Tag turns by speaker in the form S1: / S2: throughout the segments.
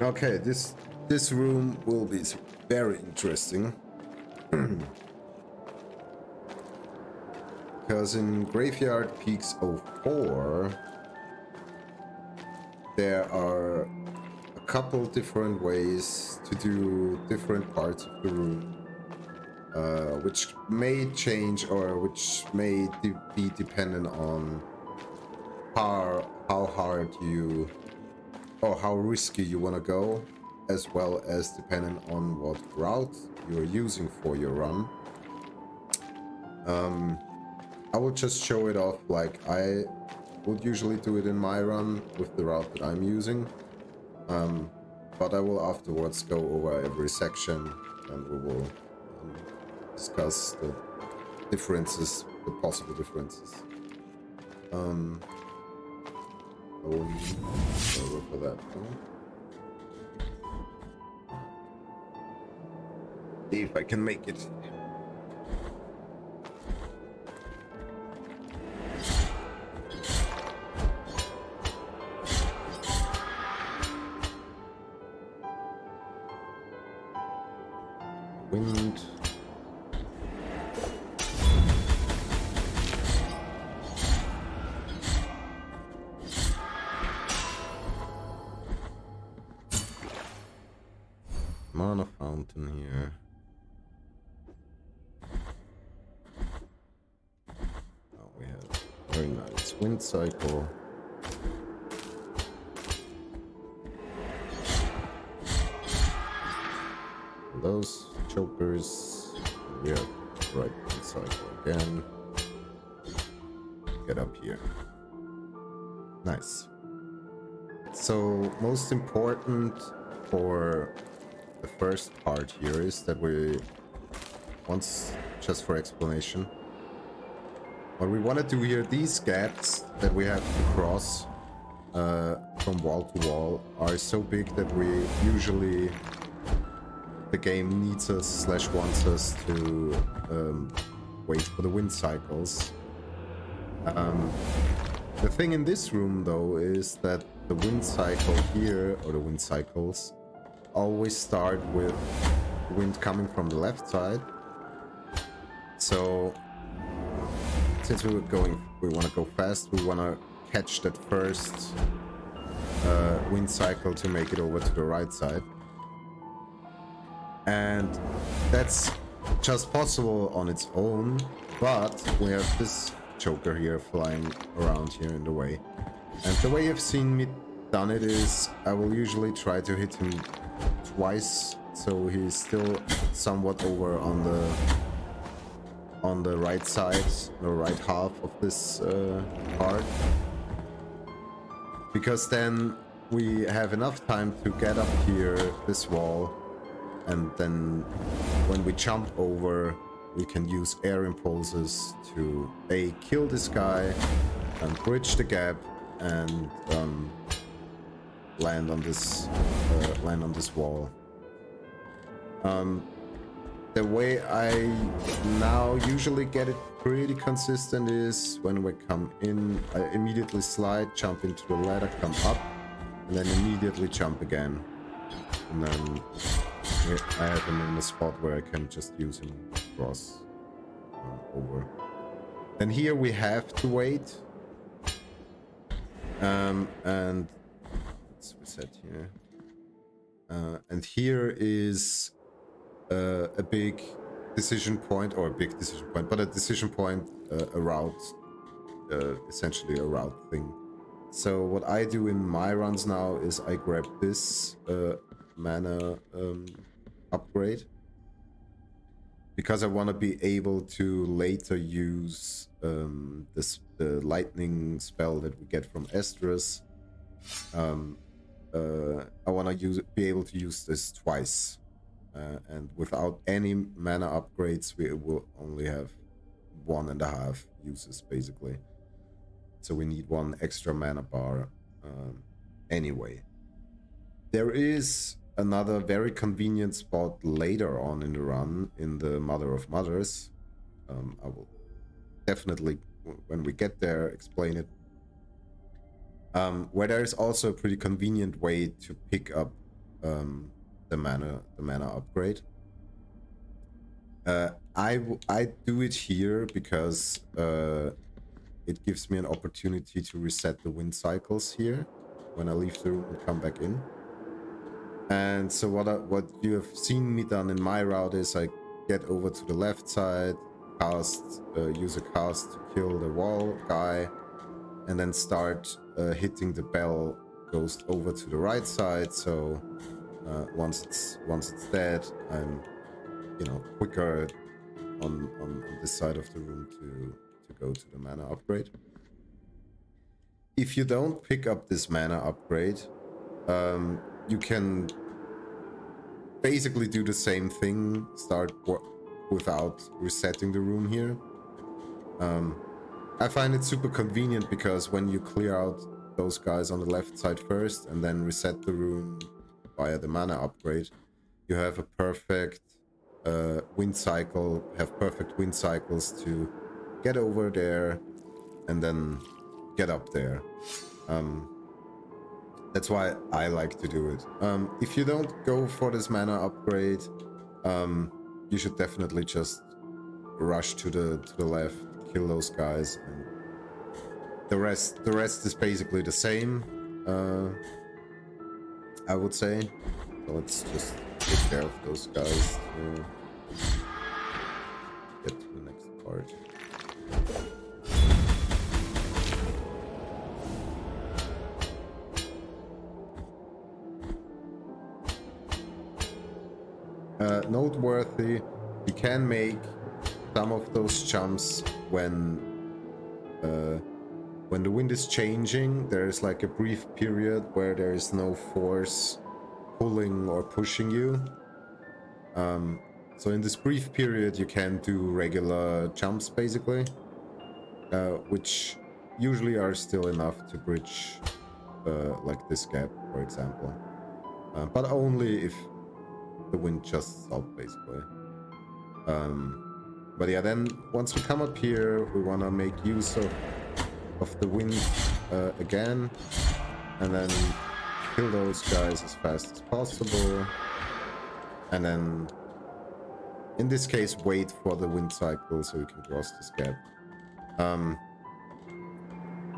S1: Okay, this this room will be very interesting. Because in Graveyard Peaks 04, there are a couple different ways to do different parts of the room. Uh, which may change or which may de be dependent on how, how hard you or how risky you want to go as well as depending on what route you're using for your run. Um, I will just show it off like I would usually do it in my run with the route that I'm using. Um, but I will afterwards go over every section and we will um, discuss the differences, the possible differences. Um, For that. See if I can make it. Wind. Mana fountain here. Oh, we have very nice wind cycle. Those chokers. We have right wind cycle again. Get up here. Nice. So most important for the first part here is that we once just for explanation what we want to do here these gaps that we have to cross uh, from wall to wall are so big that we usually the game needs us slash wants us to um, wait for the wind cycles. Um, the thing in this room though is that the wind cycle here or the wind cycles always start with wind coming from the left side. So since we are going, we want to go fast, we want to catch that first uh, wind cycle to make it over to the right side. And that's just possible on its own, but we have this Joker here flying around here in the way. And the way you've seen me done it is I will usually try to hit him twice so he's still somewhat over on the on the right side the right half of this uh, part. Because then we have enough time to get up here this wall and then when we jump over we can use air impulses to a kill this guy and bridge the gap and um, land on this uh, land on this wall. Um, the way I now usually get it pretty consistent is when we come in, I immediately slide, jump into the ladder, come up, and then immediately jump again. And then I have him in a spot where I can just use him cross uh, over. And here we have to wait. Um, and let's reset here. Uh, and here is uh, a big decision point, or a big decision point, but a decision point, uh, a route, uh, essentially a route thing. So what I do in my runs now is I grab this uh, mana um, upgrade because I want to be able to later use um, this the lightning spell that we get from Estus um, uh, I want to be able to use this twice, uh, and without any mana upgrades, we will only have one and a half uses basically. So we need one extra mana bar um, anyway. There is another very convenient spot later on in the run in the Mother of Mothers. Um, I will definitely, when we get there, explain it um, where there is also a pretty convenient way to pick up um, the mana the mana upgrade. Uh, I I do it here because uh, it gives me an opportunity to reset the wind cycles here when I leave the room and come back in. And so what I, what you have seen me done in my route is I get over to the left side, cast uh, use a cast to kill the wall guy, and then start uh, hitting the bell goes over to the right side. So uh, once it's once it's dead, I'm you know quicker on, on on this side of the room to to go to the mana upgrade. If you don't pick up this mana upgrade, um, you can basically do the same thing. Start without resetting the room here. Um, I find it super convenient because when you clear out those guys on the left side first and then reset the room via the mana upgrade, you have a perfect uh, wind cycle, have perfect wind cycles to get over there and then get up there. Um, that's why I like to do it. Um, if you don't go for this mana upgrade, um, you should definitely just rush to the to the left, kill those guys, and the rest the rest is basically the same. Uh, I would say. So let's just take care of those guys to get to the next part. Uh, noteworthy, you can make some of those jumps when uh, when the wind is changing. There is like a brief period where there is no force pulling or pushing you. Um, so in this brief period, you can do regular jumps basically, uh, which usually are still enough to bridge uh, like this gap, for example. Uh, but only if the wind just stopped basically. Um, but yeah, then once we come up here, we want to make use of of the wind uh, again, and then kill those guys as fast as possible, and then in this case wait for the wind cycle so we can cross this gap. Um,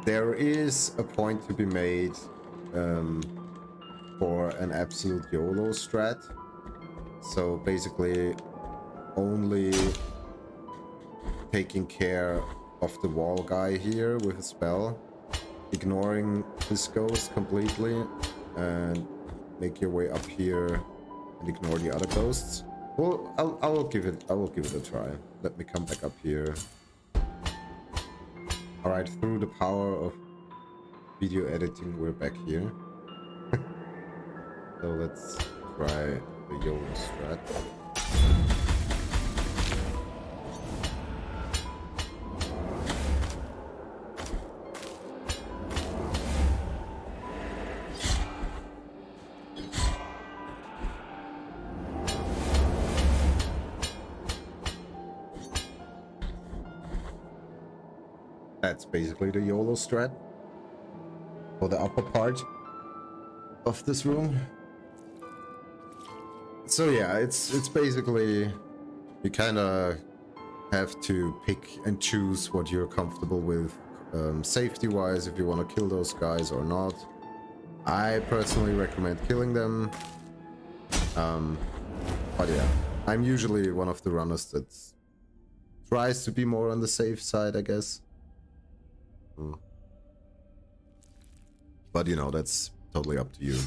S1: there is a point to be made um, for an absolute YOLO strat. So basically only taking care of the wall guy here with a spell, ignoring this ghost completely, and make your way up here and ignore the other ghosts. Well, I'll, I will give it. I will give it a try. Let me come back up here. All right, through the power of video editing, we're back here. so let's try the YOLO strat. That's basically the YOLO strat for the upper part of this room so yeah, it's it's basically you kind of have to pick and choose what you're comfortable with um, safety wise if you want to kill those guys or not. I personally recommend killing them. Um, but yeah, I'm usually one of the runners that tries to be more on the safe side, I guess. But you know, that's totally up to you.